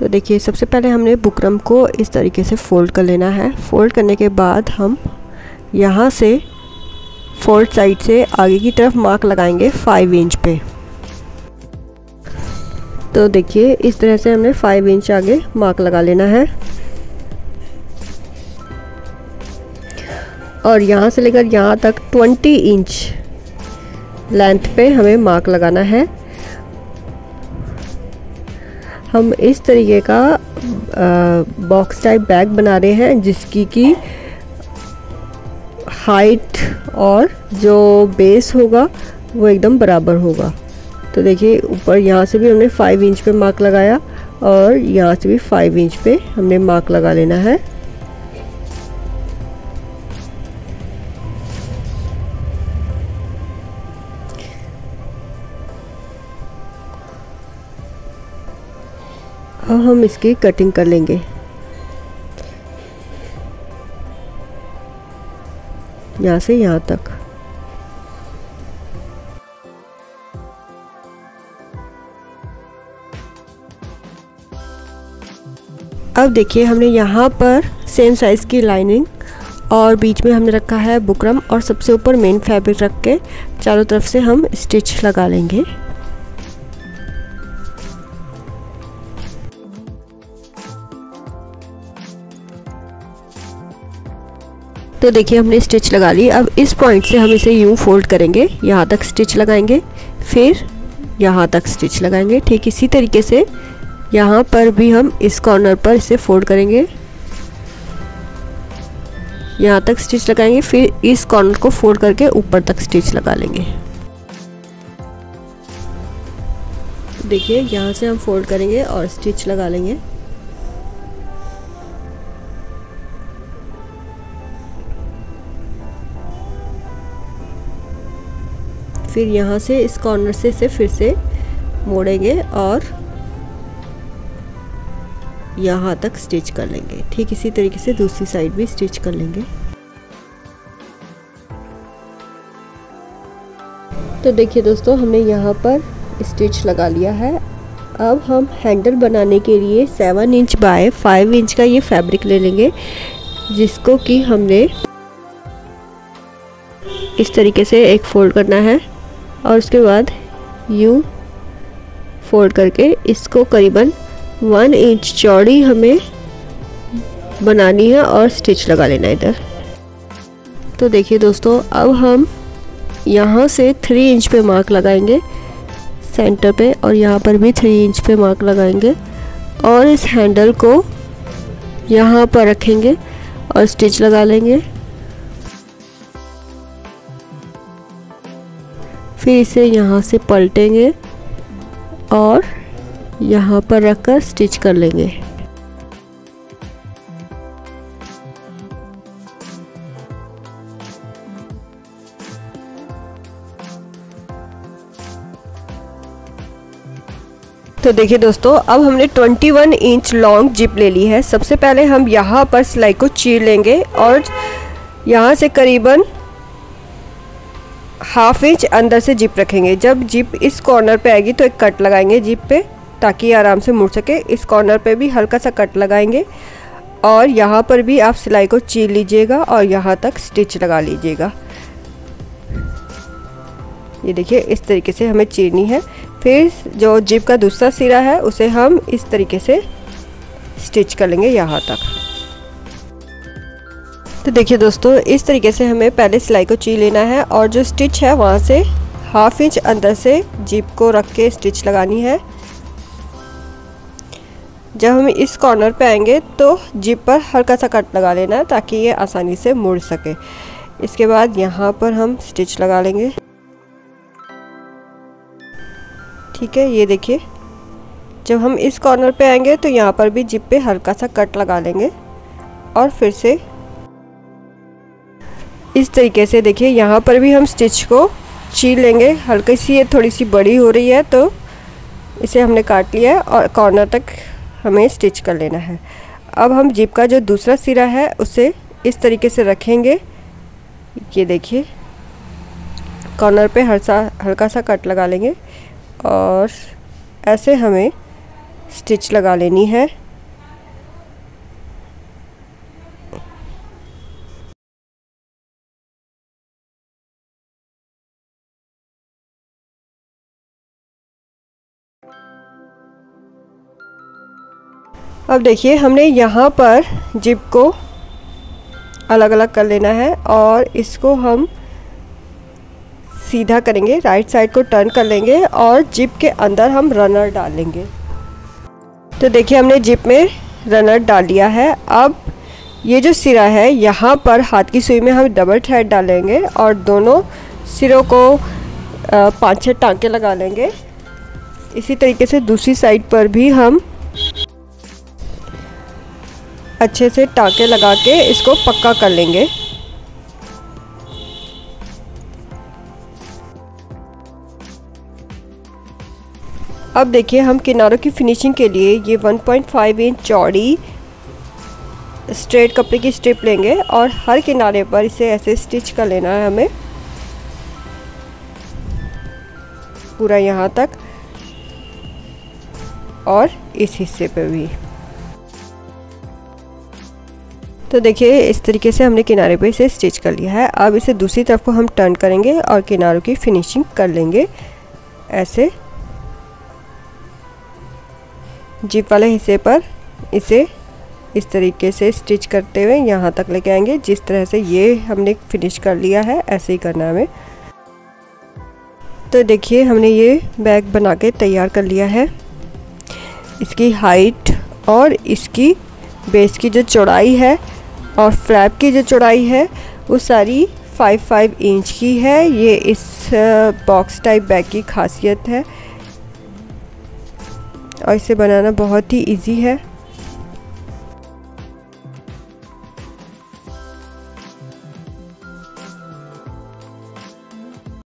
तो देखिए, सबसे पहले हमने बुकरम को इस तरीके से फ़ोल्ड कर लेना है। फ़ोल्ड करने के बाद हम यहाँ से फोल्ड साइड से आगे की तरफ़ मार्क लगाएँगे फाइव इंच पे। तो देखिए, इस तरह से हमने फाइव इंच आगे मार्क लगा लेना है। और यहाँ से लेकर यहाँ तक ट्वेंटी इंच लेंथ पे हमें मार्क लगाना है। हम इस तरीके का बॉक्स टाइप बैग बना रहे हैं, जिसकी की हाइट और जो बेस होगा, वो एकदम बराबर होगा। तो देखिए, ऊपर यहाँ से भी हमने फाइव इंच पे मार्क लगाया और यहाँ से भी फाइव इंच पे हमने मार्क लगा लेना है। अब हम इसकी कटिंग कर लेंगे। यहाँ से यहाँ तक। अब देखिए, हमने यहाँ पर सेम साइज़ की लाइनिंग और बीच में हमने रखा है बुकरम और सबसे ऊपर मेन फैब्रिक रख के चारों तरफ़ से हम स्टिच लगा लेंगे। तो देखिए, हमने स्टिच लगा ली। अब इस पॉइंट से हम इसे यूँ फोल्ड करेंगे। यहाँ तक स्टिच लगाएँगे। फिर यहाँ तक स्टिच लगाएँगे। ठीक इसी तरीके से यहाँ पर भी हम इस कॉर्नर पर इसे फोल्ड करेंगे। यहाँ तक स्टिच लगाएँगे। फिर इस कॉर्नर को फोल्ड करके ऊपर तक स्टिच लगा लेंगे। देखिए, यहाँ से हम फोल्ड करेंगे और स्टिच लगा लेंगे। फिर यहाँ से इस कॉर्नर से इसे फिर से मोड़ेंगे और यहाँ तक स्टिच कर लेंगे। ठीक इसी तरीके से दूसरी साइड भी स्टिच कर लेंगे। तो देखिए दोस्तों, हमने यहाँ पर स्टिच लगा लिया है। अब हम हैंडल बनाने के लिए seven inch by five inch का ये फैब्रिक ले लेंगे, जिसको कि हमने इस तरीके से एक फोल्ड करना है। और उसके बाद यू फोल्ड करके इसको करीबन वन इंच चौड़ी हमें बनानी है और स्टिच लगा लेना इधर। तो देखिए दोस्तों, अब हम यहाँ से थ्री इंच पे मार्क लगाएँगे सेंटर पे और यहाँ पर भी थ्री इंच पे मार्क लगाएँगे और इस हैंडल को यहाँ पर रखेंगे और स्टिच लगा लेंगे। फिर इसे यहाँ से पलटेंगे और यहाँ पर रखकर स्टिच कर लेंगे। तो देखिए दोस्तों, अब हमने 21 इंच लॉन्ग जिप ले ली है। सबसे पहले हम यहाँ पर सिलाई को चीर लेंगे और यहाँ से करीबन हाफ़ इंच अंदर से जिप रखेंगे। जब जिप इस कॉर्नर पे आएगी तो एक कट लगाएँगे जिप पे, ताकि आराम से मुड़ सके। इस कॉर्नर पे भी हल्का सा कट लगाएँगे और यहाँ पर भी आप सिलाई को चीर लीजिएगा और यहाँ तक स्टिच लगा लीजिएगा। ये देखिए, इस तरीके से हमें चीरनी है। फिर जो जिप का दूसरा सिरा है, उसे हम इस तरीके से स्टिच कर लेंगे यहाँ तक। तो देखिए दोस्तों, इस तरीके से हमें पहले सिलाई को ची लेना है और जो स्टिच है वहाँ से हाफ़ इंच अंदर से जिप को रख के स्टिच लगानी है। जब हम इस कॉर्नर पे आएँगे तो जिप पर हल्का सा कट लगा लेना है ताकि ये आसानी से मुड़ सके। इसके बाद यहाँ पर हम स्टिच लगा लेंगे। ठीक है, ये देखिए। जब हम इस कॉर्नर पे आएँगे तो यहाँ पर भी जिप पे हल्का सा कट लगा लेंगे और फिर से इस तरीके से देखिए, यहाँ पर भी हम स्टिच को चीर लेंगे। हल्की सी ये थोड़ी सी बड़ी हो रही है तो इसे हमने काट लिया है और कॉर्नर तक हमें स्टिच कर लेना है। अब हम जिप का जो दूसरा सिरा है, उसे इस तरीके से रखेंगे। ये देखिए कॉर्नर पे हर सा, हल्का सा कट लगा लेंगे और ऐसे हमें स्टिच लगा लेनी है। अब देखिए, हमने यहाँ पर जिप को अलग अलग कर लेना है और इसको हम सीधा करेंगे, राइट साइड को टर्न कर लेंगे और जिप के अंदर हम रनर डालेंगे तो देखिए, हमने जिप में रनर डाल लिया है। अब ये जो सिरा है, यहाँ पर हाथ की सुई में हम डबल थ्रेड डालेंगे और दोनों सिरों को पाँच छः टाँके लगा लेंगे। इसी तरीके से दूसरी साइड पर भी हम अच्छे से टाके लगा के इसको पक्का कर लेंगे। अब देखिए हम किनारों की फिनिशिंग के लिए ये 1.5 इंच चौड़ी स्ट्रेट कपड़े की स्ट्रिप लेंगे और हर किनारे पर इसे ऐसे स्टिच कर लेना है हमें। पूरा यहाँ तक और इस हिस्से पे भी। तो देखिए, इस तरीके से हमने किनारे पे इसे स्टिच कर लिया है। अब इसे दूसरी तरफ़ को हम टर्न करेंगे और किनारों की फिनिशिंग कर लेंगे। ऐसे। जिप वाले हिस्से पर इसे इस तरीके से स्टिच करते हुए यहाँ तक लेके आएँगे। जिस तरह से ये हमने फिनिश कर लिया है, ऐसे ही करना हमें। तो देखिए, हमने ये बैग बना के तैयार कर लिया है। इसकी हाइट और इसकी बेस की जो चौड़ाई है और फ्लैप की जो चौड़ाई है, वो सारी फाइव फाइव इंच की है। ये इस बॉक्स टाइप बैग की खासियत है। और इसे बनाना बहुत ही इजी है।